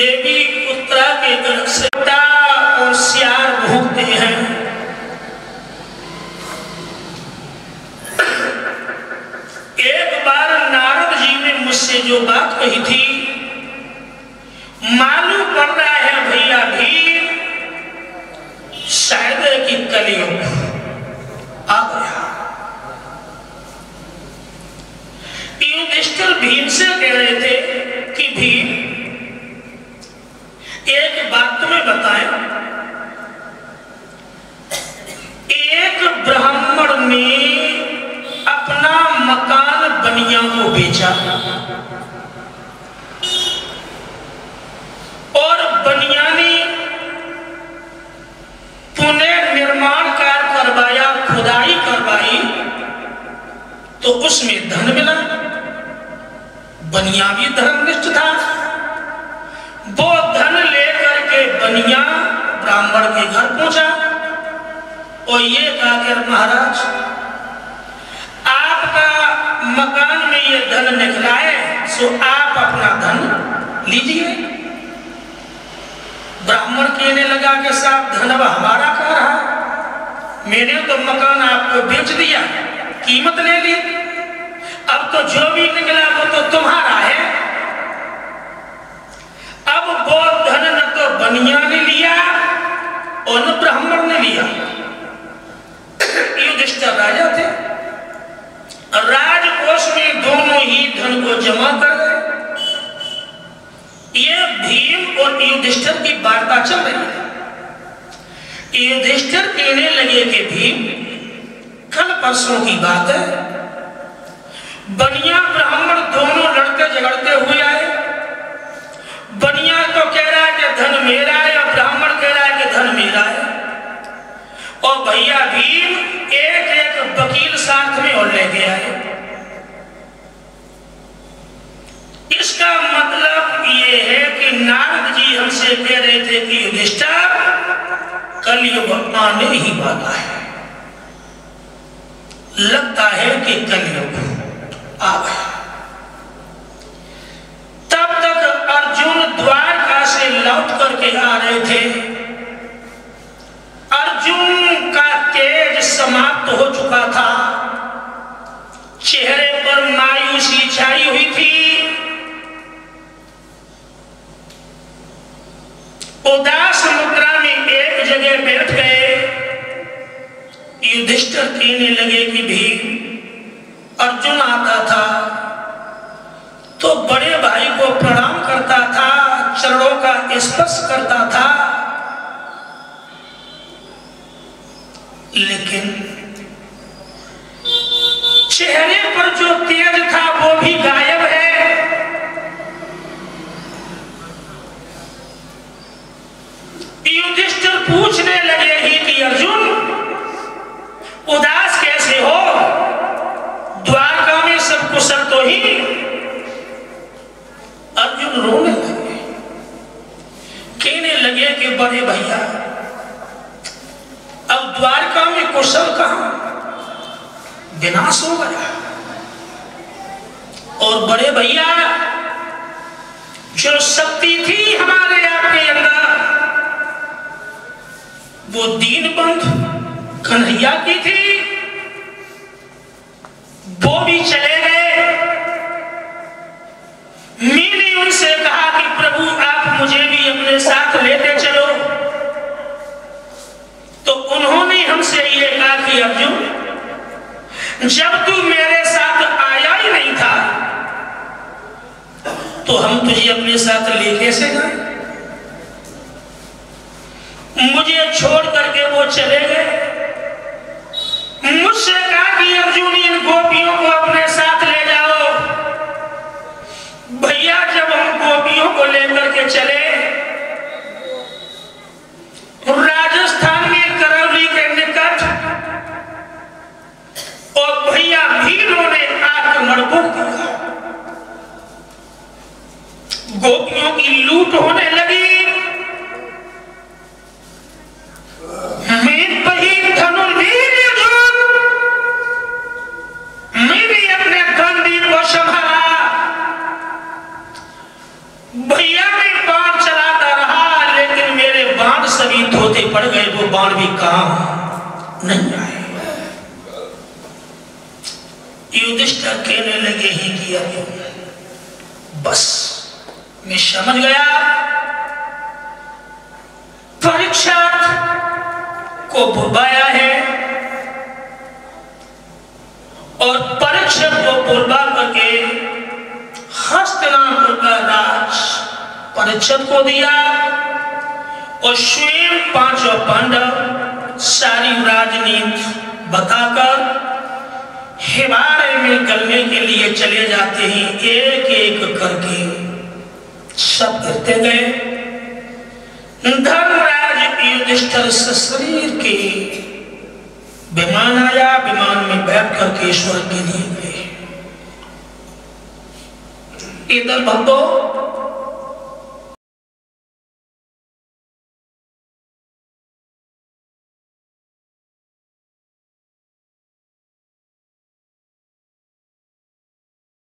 देवी उत्तरा के गल से और सियार भोगते हैं। एक बार नारद जी ने मुझसे जो बात कही थी, मालूम पड़ रहा है भैया भी शायद कि कलयुग आ गया युधिष्ठिर भीम से कह रहे थे कि भीम एक बात तुम्हें बताएँ एक ब्राह्मण ने अपना बनिया को बेचा। और बनिया ने पुनर्निर्माण कार्य करवाया, खुदाई करवाई तो उसमें धन मिला। बनिया भी धर्मनिष्ठ था। वो धन लेकर के बनिया ब्राह्मण के घर पहुँचा। और ये कहकर, महाराज आपका मकान में ये धन निकला है सो आप अपना धन लीजिए, ब्राह्मण कहने लगा के साहब धन अब हमारा कह रहा? मैंने तो मकान आपको बेच दिया, कीमत ले ली। अब तो जो भी निकला वो तो तुम्हारा है। अब वो धन न तो बनिया ने लिया, और न ब्राह्मण ने लिया। युधिष्ठिर राजा थे। राजकोष में दोनों ही धन को जमा कर गए ये भीम और युधिष्ठिर की वार्ता चल रही है। युधिष्ठिर कहने लगे कि भीम, कल परसों की बात है। बनिया ब्राह्मण दोनों लड़के झगड़ते हुए आए। बनिया तो कह रहा है कि धन मेरा है और ब्राह्मण कह रहा है कि धन मेरा है। और भैया भीम एक एक वकील साथ में और लेके आए इसका मतलब ये है कि नारद जी हमसे कह रहे थे कि युधिष्ठिर, कलयुग आने ही वाला है। लगता है कि कलयुग आ तब तक अर्जुन द्वारका से लौट करके आ रहे थे। अर्जुन का तेज समाप्त हो चुका था। चेहरे पर मायूसी छाई हुई थी। उदास मुद्रा में एक जगह बैठ गए। युधिष्ठिर कहने लगे कि भी अर्जुन आता था। तो बड़े भाई को प्रणाम करता था, चरणों का स्पर्श करता था। लेकिन चेहरे पर जो तेज था वो भी गायब है युधिष्ठिर पूछने लगे ही कि अर्जुन उदास कैसे हो द्वारका में सब कुशल तो ही अर्जुन रोने लगे कहने लगे कि बड़े भैया। अब द्वारका में कुशल कहा? विनाश हो गया। और बड़े भैया, जो शक्ति थी हमारे आपके अंदर, वो दीनबंध कन्हैया की थी वो भी चले गए मैंने उनसे कहा कि प्रभु आप मुझे भी अपने साथ लेते चलो तो उन्होंने हमसे ये कहा कि अर्जुन जब तू मेरे साथ आया ही नहीं था तो हम तुझे अपने साथ ले कैसे गए। मुझे छोड़ करके वो चले गंदी को संभाला भैया रहा, लेकिन मेरे बाण सभी धोते पड़ गए, वो बाण भी काम नहीं आए। युधिष्ठिर कहने लगे ही किया बस, मैं समझ गया। परीक्षा को बुलवाया है, और परीक्षा को बुलवा करके हस्तनापुर का राज परीक्षक को दिया। और स्वयं पाँचों पांडव, सारी राजनीति बताकर हिमालय में करने के लिए चले जाते हैं एक एक करके। सब करते गए। धर्मराज युधिष्ठिर शरीर के, विमान आया, विमान में बैठ करके ईश्वर के लिए y nos mandó